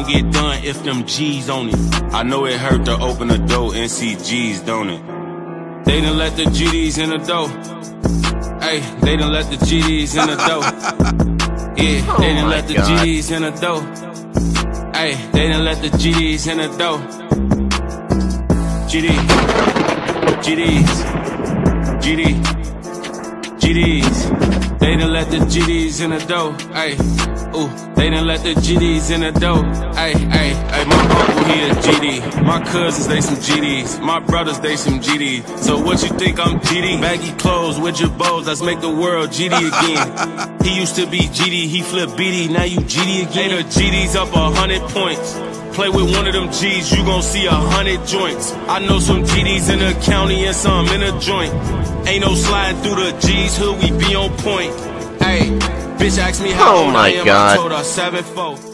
get done if them G's on it. I know it hurt to open the door and see G's, don't it? They done let the GDs in the door. Hey, they done let the GDs in the door. Yeah, oh they done my let the. GDs in the door. Hey, they done let the GDs in the door. GD, GDs, GD, GDs. They done let the GDs in the door. Hey, ooh, they done let the GDs in the door. Hey, hey, hey, my uncle he a GD. My cousins they some GDs. My brothers they some GDs. So what you think I'm GD? Baggy clothes with your bows, let's make the world GD again. he used to be GD, he flipped BD, now you GD again. Hey, the GD's up a hundred points. Play with one of them G's, you gon' see a hundred joints. I know some GDs in the county and some in a joint. Ain't no sliding through the G's, hood, we be on point. Hey, bitch asked me how Oh old my I am, God. I told her seven four.